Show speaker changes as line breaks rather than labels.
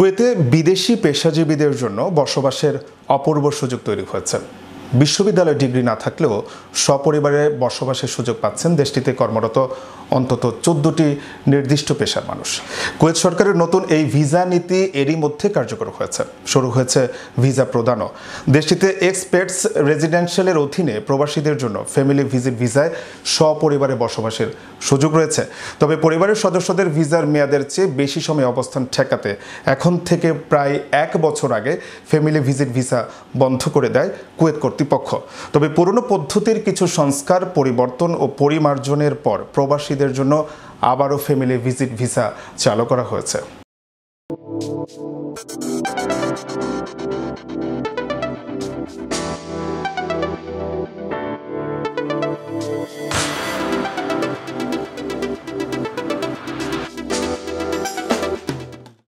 কুয়েতে বিদেশি পেশাজীবীদের জন্য বসবাসের অপূর্ব সুযোগ তৈরি হয়েছে। বিশ্ববিদ্যালয় ডিগ্রি না থাকলেও সপরিবারে বসবাসের সুযোগ পাচ্ছেন দেশটিতে কর্মরত অন্তত চোদ্দটি নির্দিষ্ট পেশার মানুষ। কুয়েত সরকারের নতুন এই ভিসা নীতি এরই মধ্যে কার্যকর হয়েছে। শুরু হয়েছে ভিসা প্রদানও। দেশটিতে এক্সপের্টস রেজিডেন্সিয়ালের অধীনে প্রবাসীদের জন্য ফ্যামিলি ভিজিট ভিসায় সপরিবারে বসবাসের সুযোগ রয়েছে। তবে পরিবারের সদস্যদের ভিসার মেয়াদের চেয়ে বেশি সময় অবস্থান ঠেকাতে এখন থেকে প্রায় এক বছর আগে ফ্যামিলি ভিজিট ভিসা বন্ধ করে দেয় কুয়েত কর্তৃপক্ষ। তবে পুরনো পদ্ধতির কিছু সংস্কার, পরিবর্তন ও পরিমার্জনের পর প্রবাসীদের জন্য আবারও ফ্যামিলি ভিজিট ভিসা চালু করা হয়েছে।